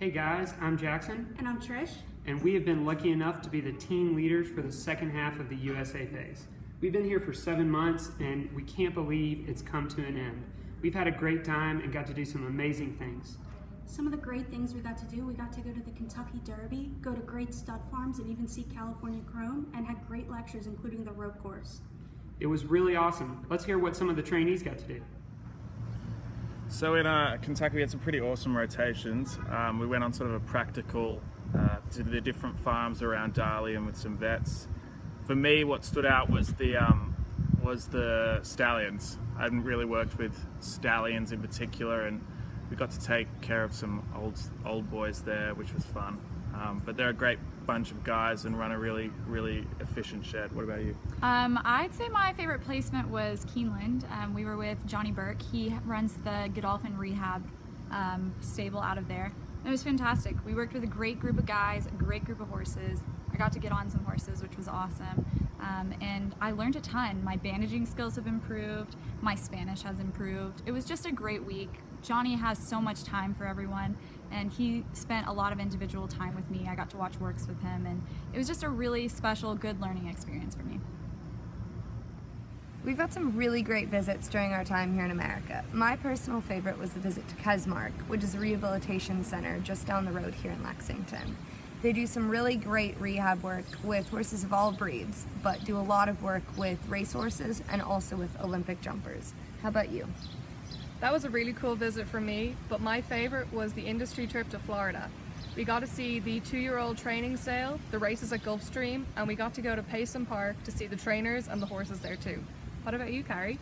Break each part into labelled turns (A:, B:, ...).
A: Hey guys, I'm Jackson,
B: And I'm Trish.
A: and we have been lucky enough to be the team leaders for the second half of the USA phase. We've been here for seven months, and we can't believe it's come to an end. We've had a great time and got to do some amazing things.
B: Some of the great things we got to do, we got to go to the Kentucky Derby, go to great stud farms, and even see California Chrome, and had great lectures, including the rope course.
A: It was really awesome. Let's hear what some of the trainees got to do.
C: So in uh, Kentucky, we had some pretty awesome rotations. Um, we went on sort of a practical uh, to the different farms around Darley and with some vets. For me, what stood out was the um, was the stallions. I hadn't really worked with stallions in particular, and we got to take care of some old old boys there, which was fun. Um, but they're a great bunch of guys and run a really really efficient shed. What about you?
D: Um, I'd say my favorite placement was Keeneland. Um, we were with Johnny Burke. He runs the Godolphin Rehab um, stable out of there. It was fantastic. We worked with a great group of guys, a great group of horses. I got to get on some horses, which was awesome. Um, and I learned a ton. My bandaging skills have improved. My Spanish has improved. It was just a great week. Johnny has so much time for everyone and he spent a lot of individual time with me. I got to watch works with him and it was just a really special, good learning experience for me.
E: We've had some really great visits during our time here in America. My personal favorite was the visit to Kesmarc, which is a rehabilitation center just down the road here in Lexington. They do some really great rehab work with horses of all breeds, but do a lot of work with racehorses and also with Olympic jumpers. How about you?
F: That was a really cool visit for me, but my favorite was the industry trip to Florida. We got to see the two-year-old training sale, the races at Gulfstream, and we got to go to Payson Park to see the trainers and the horses there too. What about you, Carrie?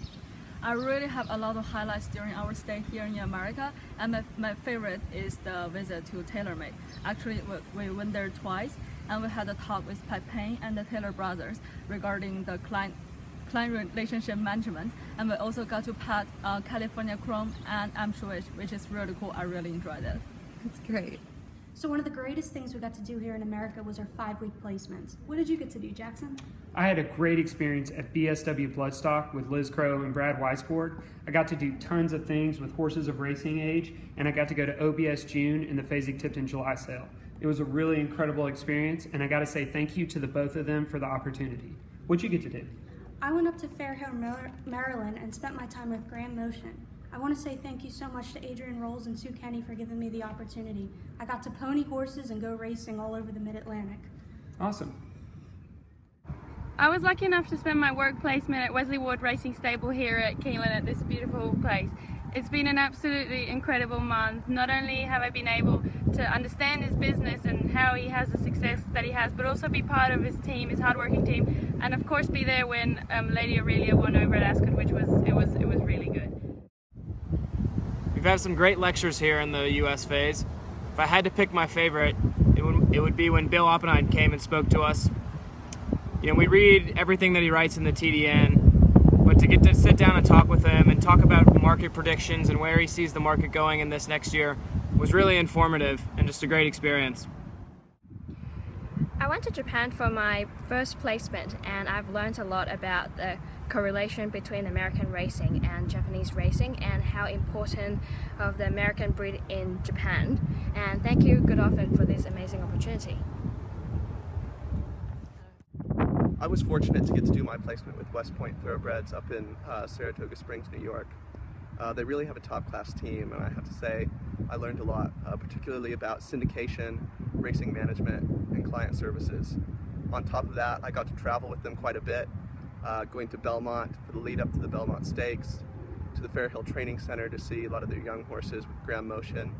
G: I really have a lot of highlights during our stay here in America, and my, my favorite is the visit to TaylorMade. Actually, we, we went there twice, and we had a talk with Pat Payne and the Taylor brothers regarding the client client relationship management, and we also got to pet uh, California Chrome and Amshuish, which is really cool. I really enjoyed it.
E: That's great.
B: So one of the greatest things we got to do here in America was our five-week placements. What did you get to do, Jackson?
A: I had a great experience at BSW Bloodstock with Liz Crow and Brad Weisbord. I got to do tons of things with horses of racing age, and I got to go to OBS June and the Fasig-Tipton July sale. It was a really incredible experience, and I got to say thank you to the both of them for the opportunity. What'd you get to do?
B: I went up to Fairhill, Maryland and spent my time with Graham Motion. I want to say thank you so much to Adrian Rolls and Sue Kenny for giving me the opportunity. I got to pony horses and go racing all over the Mid-Atlantic.
A: Awesome.
H: I was lucky enough to spend my work placement at Wesley Ward Racing Stable here at Keeneland at this beautiful place. It's been an absolutely incredible month. Not only have I been able to understand his business and how he has the success that he has, but also be part of his team, his hardworking team, and of course be there when um, Lady Aurelia won over at Ascot, which was it was it was really good.
I: We've had some great lectures here in the U.S. phase. If I had to pick my favorite, it would, it would be when Bill Oppenheim came and spoke to us. You know, we read everything that he writes in the TDN, but to get to sit down and talk with him and talk about market predictions and where he sees the market going in this next year was really informative and just a great experience.
J: I went to Japan for my first placement and I've learned a lot about the correlation between American racing and Japanese racing and how important of the American breed in Japan. And thank you Godolphin for this amazing opportunity.
K: I was fortunate to get to do my placement with West Point Thoroughbreds up in uh, Saratoga Springs, New York. Uh, they really have a top-class team, and I have to say I learned a lot, uh, particularly about syndication, racing management, client services. On top of that, I got to travel with them quite a bit, uh, going to Belmont for the lead up to the Belmont Stakes, to the Fairhill Training Center to see a lot of their young horses with Graham Motion,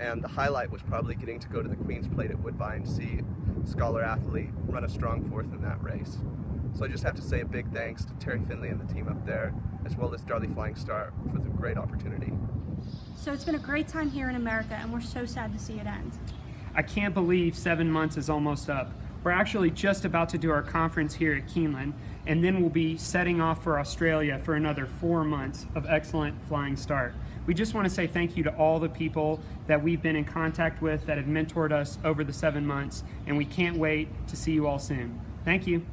K: and the highlight was probably getting to go to the Queen's Plate at Woodbine see Scholar Athlete run a strong fourth in that race. So I just have to say a big thanks to Terry Finley and the team up there, as well as Darley Flying Start for the great opportunity.
B: So it's been a great time here in America, and we're so sad to see it end.
A: I can't believe seven months is almost up. We're actually just about to do our conference here at Keeneland, and then we'll be setting off for Australia for another four months of excellent flying start. We just want to say thank you to all the people that we've been in contact with that have mentored us over the seven months, and we can't wait to see you all soon. Thank you.